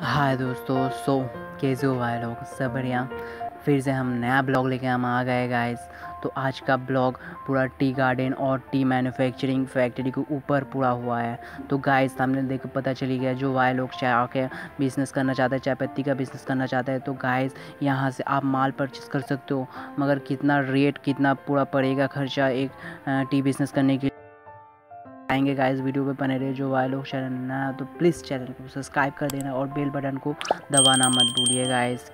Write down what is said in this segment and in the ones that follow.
हाय दोस्तों सो कैसे हो भाई लोग? सब बढ़िया। फिर से हम नया ब्लॉग लेके हम आ गए गाइस तो आज का ब्लॉग पूरा टी गार्डन और टी मैन्युफैक्चरिंग फैक्ट्री के ऊपर पूरा हुआ है। तो गाइस सामने देख पता चली गया, जो भाई लोग चाय आके बिज़नेस करना चाहते हैं चाय पत्ती का बिज़नेस करना चाहते हैं तो गाइस यहाँ से आप माल परचेस कर सकते हो। मगर कितना रेट कितना पूरा पड़ेगा खर्चा एक टी बिज़नेस करने के आएँगे गाइस वीडियो पे बने रहे जो वाले लोग चैनल ना तो प्लीज़ चैनल को सब्सक्राइब कर देना और बेल बटन को दबाना मत भूलिए गाइस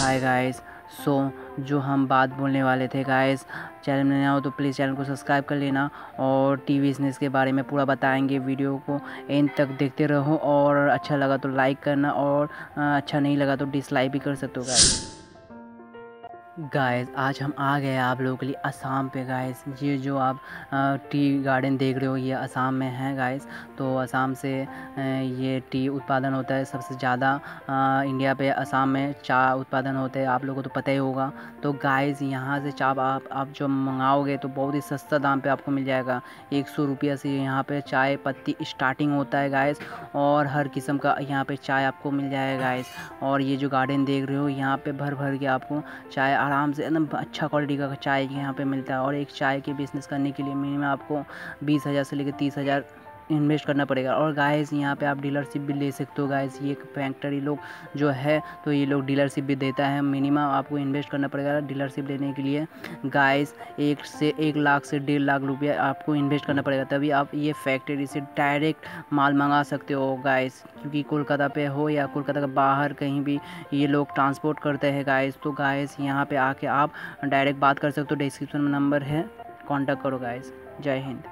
हाय गाइस सो जो हम बात बोलने वाले थे गाइस चैनल में नया हो तो प्लीज़ चैनल को सब्सक्राइब कर लेना और टीवी बिज़नेस के बारे में पूरा बताएँगे वीडियो को एंड तक देखते रहो और अच्छा लगा तो लाइक करना और अच्छा नहीं लगा तो डिसलाइक भी कर सकते हो गाइस गाइस आज हम आ गए आप लोगों के लिए असम पे गाइस ये जो आप टी गार्डन देख रहे हो, ये असम में है गाइस तो असम से ये टी उत्पादन होता है सबसे ज़्यादा इंडिया पे असम में चाय उत्पादन होते हैं, आप लोगों को तो पता ही होगा. तो गाइस यहाँ से चाय आप आप जो मंगाओगे तो बहुत ही सस्ता दाम पे आपको मिल जाएगा. एक सौ रुपया से यहाँ पर चाय पत्ती स्टार्टिंग होता है गाइस और हर किस्म का यहाँ पर चाय आपको मिल जाएगा गाइस और ये जो गार्डन देख रहे हो, यहाँ पर भर भर के आपको चाय आराम से एकदम अच्छा क्वालिटी का चाय यहाँ पे मिलता है और एक चाय के बिज़नेस करने के लिए मिनिमम आपको बीस हज़ार से लेकर तीस हज़ार इन्वेस्ट करना पड़ेगा। और गाइस यहाँ पे आप डीलरशिप भी ले सकते हो गाइस ये फैक्ट्री लोग जो है तो ये लोग डीलरशिप भी देता है। मिनिमम आपको इन्वेस्ट करना पड़ेगा डीलरशिप लेने के लिए। गाइस एक से एक लाख से डेढ़ लाख रुपया आपको इन्वेस्ट करना पड़ेगा। तभी आप ये फैक्ट्री से डायरेक्ट माल मंगा सकते हो गाइस क्योंकि कोलकाता पे हो या कोलकाता के बाहर कहीं भी ये लोग ट्रांसपोर्ट करते हैं गाइस तो गाइस यहाँ पे आके आप डायरेक्ट बात कर सकते हो। डिस्क्रिप्शन में नंबर है। कॉन्टैक्ट करो गाइस जय हिंद।